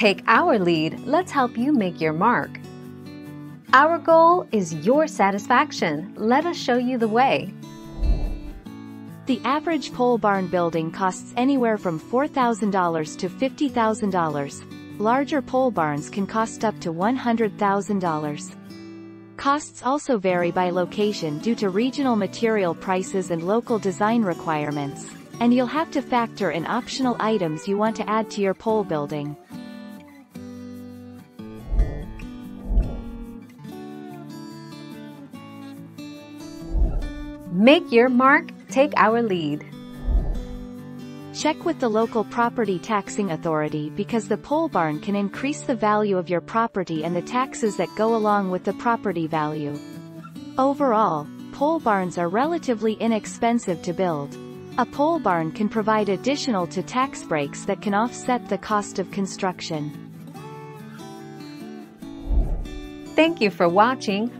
Take our lead, let's help you make your mark. Our goal is your satisfaction. Let us show you the way. The average pole barn building costs anywhere from $4,000 to $50,000. Larger pole barns can cost up to $100,000. Costs also vary by location due to regional material prices and local design requirements, and you'll have to factor in optional items you want to add to your pole building. Make your mark, take our lead. Check with the local property taxing authority because the pole barn can increase the value of your property and the taxes that go along with the property value. Overall, pole barns are relatively inexpensive to build. A pole barn can provide additional to tax breaks that can offset the cost of construction. Thank you for watching.